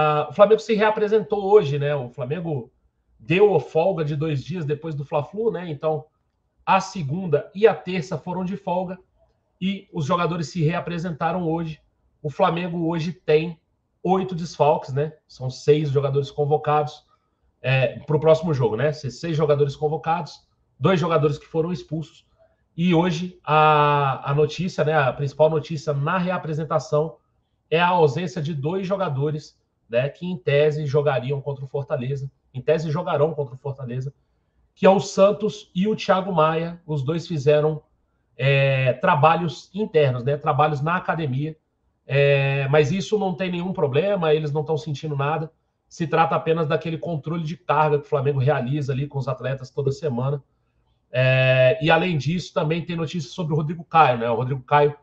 o Flamengo se reapresentou hoje, né? O Flamengo deu a folga de dois dias depois do Fla-Flu, né? Então, a segunda e a terça foram de folga e os jogadores se reapresentaram hoje. O Flamengo hoje tem oito desfalques, né? São seis jogadores convocados é, para o próximo jogo, né? Seis jogadores convocados, dois jogadores que foram expulsos. E hoje a, a notícia, né? A principal notícia na reapresentação é a ausência de dois jogadores, né? Que em tese jogariam contra o Fortaleza em tese jogarão contra o Fortaleza, que é o Santos e o Thiago Maia. Os dois fizeram é, trabalhos internos, né? Trabalhos na academia. É, mas isso não tem nenhum problema, eles não estão sentindo nada. Se trata apenas daquele controle de carga que o Flamengo realiza ali com os atletas toda semana. É, e além disso, também tem notícias sobre o Rodrigo Caio, né? O Rodrigo Caio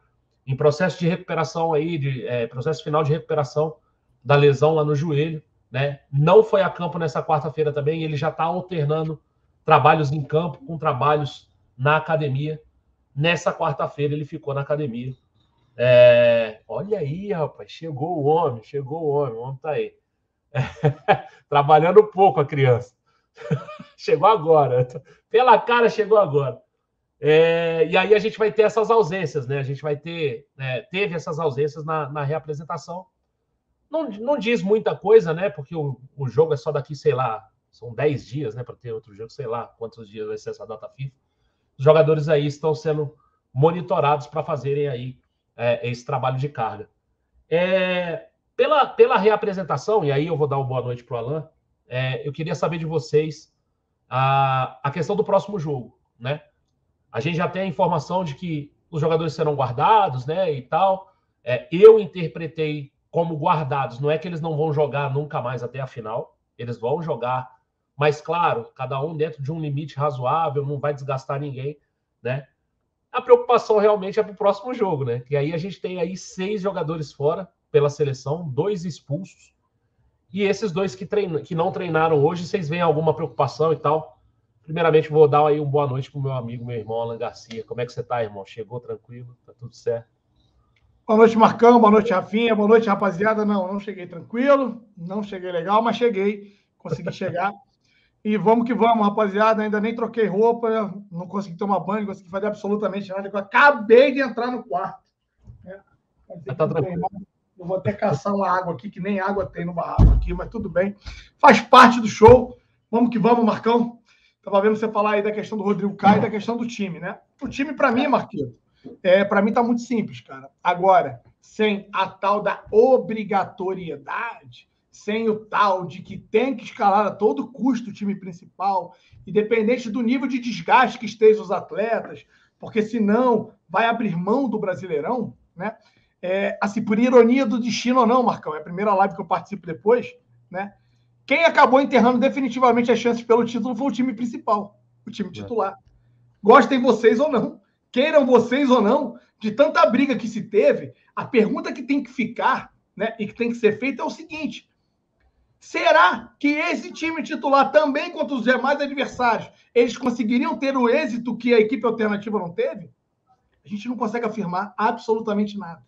em processo de recuperação aí, de é, processo final de recuperação da lesão lá no joelho né? Não foi a campo nessa quarta-feira também, ele já está alternando trabalhos em campo com trabalhos na academia. Nessa quarta-feira ele ficou na academia. É... Olha aí, rapaz, chegou o homem, chegou o homem, o homem está aí. É... Trabalhando pouco a criança. chegou agora. Pela cara, chegou agora. É... E aí a gente vai ter essas ausências, né? A gente vai ter, né? teve essas ausências na, na reapresentação não, não diz muita coisa, né? Porque o, o jogo é só daqui, sei lá, são 10 dias, né? Para ter outro jogo, sei lá quantos dias vai ser essa data FIFA. Os jogadores aí estão sendo monitorados para fazerem aí é, esse trabalho de carga. É, pela, pela reapresentação, e aí eu vou dar uma boa noite para o Alan, é, eu queria saber de vocês a, a questão do próximo jogo, né? A gente já tem a informação de que os jogadores serão guardados, né? E tal. É, eu interpretei como guardados. Não é que eles não vão jogar nunca mais até a final, eles vão jogar, mas claro, cada um dentro de um limite razoável, não vai desgastar ninguém, né? A preocupação realmente é para o próximo jogo, né? Que aí a gente tem aí seis jogadores fora pela seleção, dois expulsos. E esses dois que, treina, que não treinaram hoje, vocês veem alguma preocupação e tal? Primeiramente, vou dar aí uma boa noite para o meu amigo, meu irmão Alan Garcia. Como é que você está, irmão? Chegou tranquilo? Tá tudo certo? Boa noite, Marcão. Boa noite, Rafinha. Boa noite, rapaziada. Não, não cheguei tranquilo, não cheguei legal, mas cheguei, consegui chegar. E vamos que vamos, rapaziada. Ainda nem troquei roupa, não consegui tomar banho, não consegui fazer absolutamente nada. Eu acabei de entrar no quarto. É, tá eu vou até caçar uma água aqui, que nem água tem no barraco aqui, mas tudo bem. Faz parte do show. Vamos que vamos, Marcão. Tava vendo você falar aí da questão do Rodrigo Caio e da questão do time, né? O time, para mim, Marquinhos, é, para mim tá muito simples, cara. Agora, sem a tal da obrigatoriedade, sem o tal de que tem que escalar a todo custo o time principal, independente do nível de desgaste que estejam os atletas, porque senão vai abrir mão do Brasileirão, né? É, assim, por ironia do destino ou não, Marcão, é a primeira live que eu participo depois, né? Quem acabou enterrando definitivamente as chances pelo título foi o time principal, o time titular. Gostem vocês ou não, queiram vocês ou não, de tanta briga que se teve, a pergunta que tem que ficar, né, e que tem que ser feita é o seguinte: será que esse time titular também contra os demais adversários, eles conseguiriam ter o êxito que a equipe alternativa não teve? A gente não consegue afirmar absolutamente nada.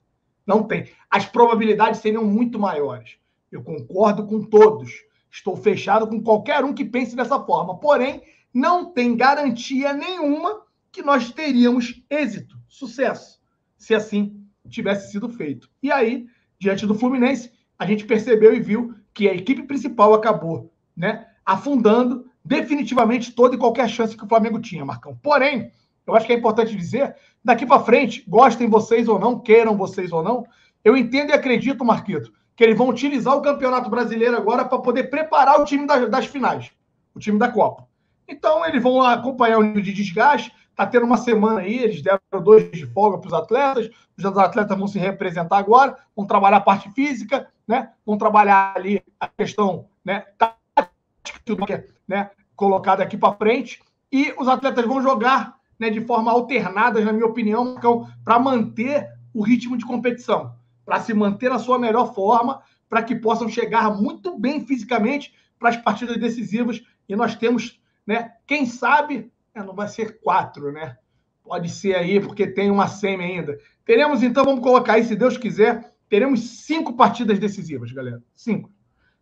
Não tem. As probabilidades seriam muito maiores. Eu concordo com todos. Estou fechado com qualquer um que pense dessa forma. Porém, não tem garantia nenhuma que nós teríamos êxito, sucesso, se assim tivesse sido feito. E aí, diante do Fluminense, a gente percebeu e viu que a equipe principal acabou, né, afundando definitivamente toda e qualquer chance que o Flamengo tinha, Marcão. Porém, eu acho que é importante dizer, daqui para frente, gostem vocês ou não, queiram vocês ou não, eu entendo e acredito, Marquito, que eles vão utilizar o Campeonato Brasileiro agora para poder preparar o time das, das finais, o time da Copa. Então, eles vão acompanhar o nível de desgaste, Está tendo uma semana aí, eles deram dois de folga para os atletas. Os atletas vão se representar agora, vão trabalhar a parte física, né? Vão trabalhar ali a questão, né? Tática, é né? colocado aqui para frente. E os atletas vão jogar né, de forma alternada, na minha opinião, para manter o ritmo de competição, para se manter na sua melhor forma, para que possam chegar muito bem fisicamente para as partidas decisivas. E nós temos, né, quem sabe, é, não vai ser quatro, né? Pode ser aí, porque tem uma semi ainda. Teremos, então, vamos colocar aí, se Deus quiser, teremos cinco partidas decisivas, galera. Cinco.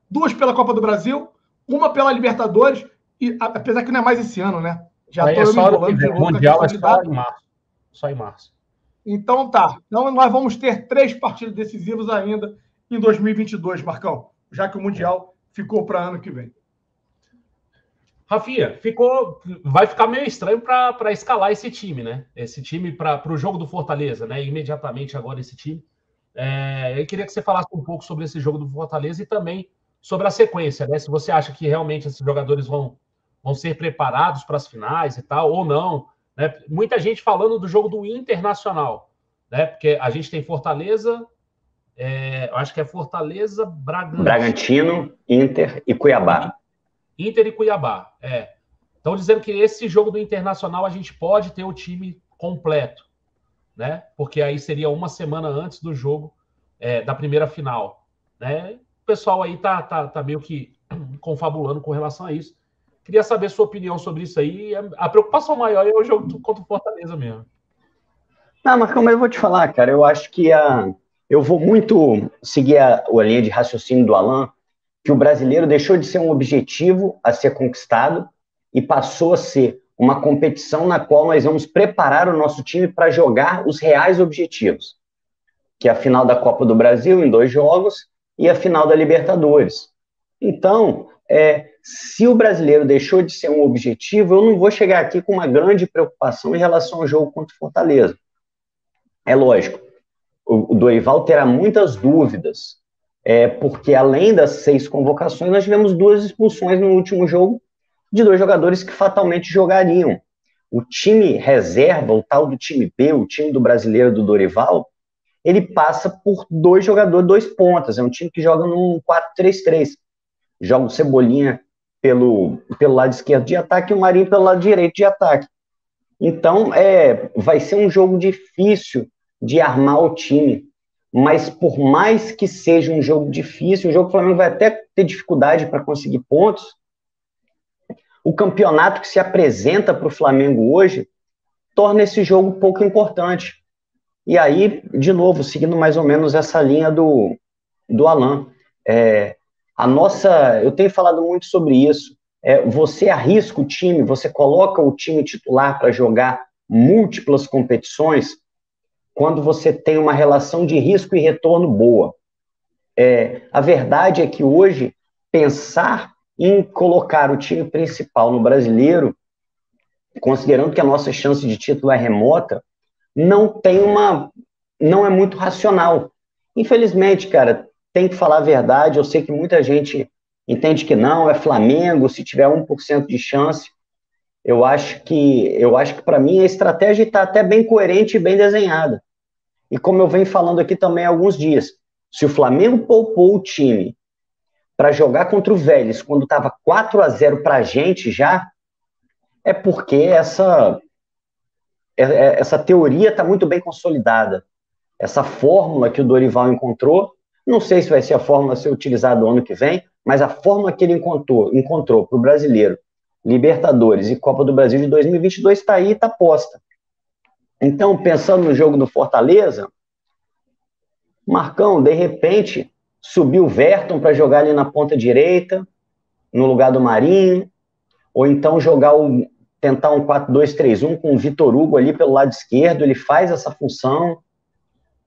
duas pela Copa do Brasil, uma pela Libertadores, e apesar que não é mais esse ano, né? Já Aí é só o Mundial é só em março. Só em março. Então tá. Então nós vamos ter três partidos decisivos ainda em 2022, Marcão, já que o Mundial ficou para ano que vem. Rafinha, ficou, vai ficar meio estranho para escalar esse time, né? Esse time para o jogo do Fortaleza, né? Imediatamente agora esse time. É, eu queria que você falasse um pouco sobre esse jogo do Fortaleza e também sobre a sequência, né? Se você acha que realmente esses jogadores vão, vão ser preparados para as finais e tal, ou não. Né? Muita gente falando do jogo do Internacional, né? Porque a gente tem Fortaleza, é, acho que é Fortaleza, Bragantino. Bragantino, Inter e Cuiabá. Inter e Cuiabá, é. Estão dizendo que esse jogo do Internacional a gente pode ter o time completo, né? Porque aí seria uma semana antes do jogo é, da primeira final, né? O pessoal aí tá, tá, tá meio que confabulando com relação a isso. Queria saber sua opinião sobre isso aí. A preocupação maior é o jogo contra o Fortaleza mesmo. Não, mas como eu vou te falar, cara, eu acho que a, eu vou muito seguir a, a linha de raciocínio do Alan, que o brasileiro deixou de ser um objetivo a ser conquistado e passou a ser uma competição na qual nós vamos preparar o nosso time para jogar os reais objetivos, que é a final da Copa do Brasil em dois jogos e a final da Libertadores. Então, é, se o brasileiro deixou de ser um objetivo, eu não vou chegar aqui com uma grande preocupação em relação ao jogo contra o Fortaleza. É lógico, o, Dorival terá muitas dúvidas, é, porque além das seis convocações, nós tivemos duas expulsões no último jogo de dois jogadores que fatalmente jogariam. O time reserva, o tal do time B, o time do brasileiro do Dorival, ele passa por dois jogadores, dois pontas. É um time que joga num 4-3-3. Joga o Cebolinha pelo, pelo lado esquerdo de ataque e o Marinho pelo lado direito de ataque. Então, é, vai ser um jogo difícil de armar o time. Mas por mais que seja um jogo difícil, o jogo do Flamengo vai até ter dificuldade para conseguir pontos. O campeonato que se apresenta para o Flamengo hoje torna esse jogo pouco importante. E aí, de novo, seguindo mais ou menos essa linha do, do Alan, é, a nossa, eu tenho falado muito sobre isso. É, você arrisca o time, você coloca o time titular para jogar múltiplas competições, quando você tem uma relação de risco e retorno boa. É, a verdade é que hoje, pensar em colocar o time principal no brasileiro, considerando que a nossa chance de título é remota, não tem uma. não é muito racional. Infelizmente, cara, tem que falar a verdade. Eu sei que muita gente entende que não, é Flamengo, se tiver 1% de chance. Eu acho que eu acho que para mim a estratégia está até bem coerente e bem desenhada. E como eu venho falando aqui também há alguns dias, se o Flamengo poupou o time para jogar contra o Vélez quando estava 4 a 0 para a gente já, é porque essa é, é, essa teoria está muito bem consolidada. Essa fórmula que o Dorival encontrou, não sei se vai ser a fórmula a ser utilizada no ano que vem, mas a fórmula que ele encontrou encontrou para o brasileiro Libertadores e Copa do Brasil de 2022 está aí, está posta. Então, pensando no jogo do Fortaleza, Marcão, de repente, subiu o Verton para jogar ali na ponta direita, no lugar do Marinho, ou então jogar o tentar um 4-2-3-1 com o Vitor Hugo ali pelo lado esquerdo, ele faz essa função.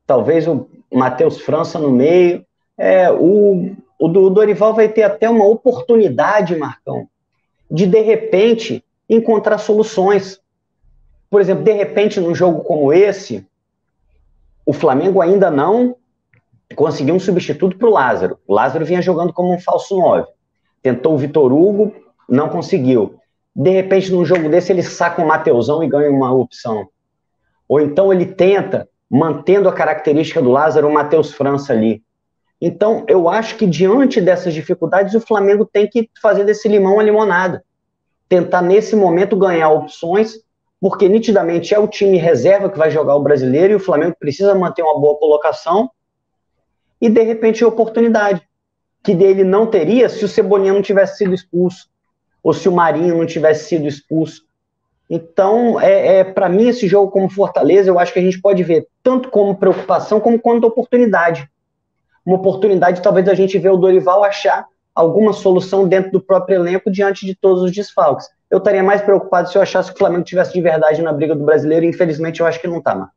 Talvez o Matheus França no meio. É, o, o Dorival vai ter até uma oportunidade, Marcão, de de repente encontrar soluções. Por exemplo, de repente, num jogo como esse, o Flamengo ainda não conseguiu um substituto para o Lázaro. O Lázaro vinha jogando como um falso 9. Tentou o Vitor Hugo, não conseguiu. De repente, num jogo desse, ele saca um Mateusão e ganha uma opção. Ou então ele tenta, mantendo a característica do Lázaro, o Matheus França ali. Então, eu acho que diante dessas dificuldades, o Flamengo tem que fazer desse limão a limonada. Tentar, nesse momento, ganhar opções, porque nitidamente é o time reserva que vai jogar o brasileiro e o Flamengo precisa manter uma boa colocação. E, de repente, a oportunidade que dele não teria se o Cebolinha não tivesse sido expulso ou se o Marinho não tivesse sido expulso. Então, é, é para mim, esse jogo como Fortaleza, eu acho que a gente pode ver tanto como preocupação como quanto oportunidade. Uma oportunidade, talvez, a gente ver o Dorival achar alguma solução dentro do próprio elenco diante de todos os desfalques. Eu estaria mais preocupado se eu achasse que o Flamengo tivesse de verdade na briga do brasileiro, e infelizmente eu acho que não está.